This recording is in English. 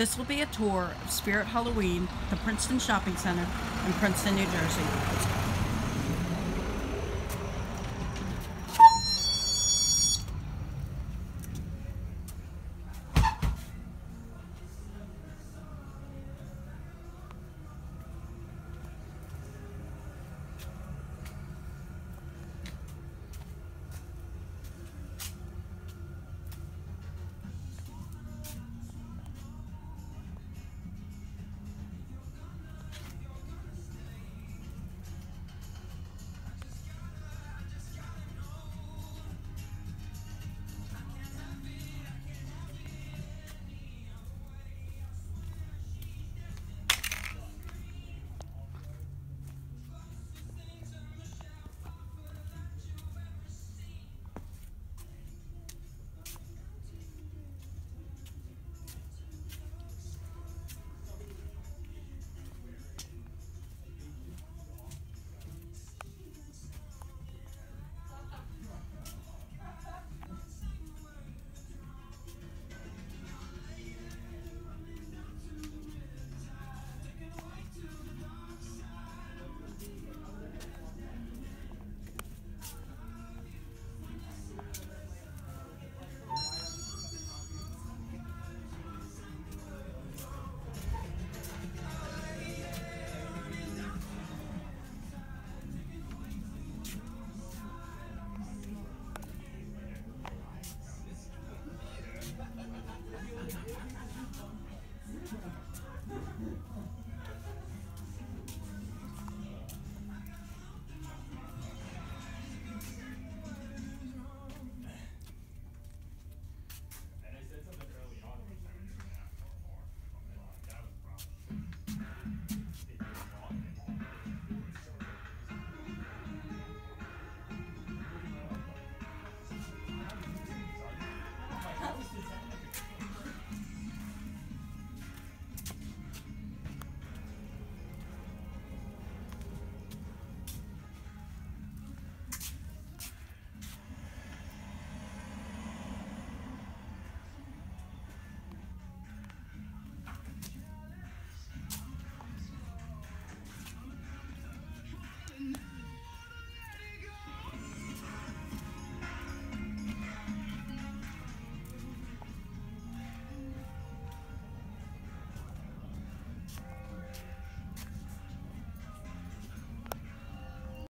This will be a tour of Spirit Halloween, the Princeton Shopping Center in Princeton, New Jersey.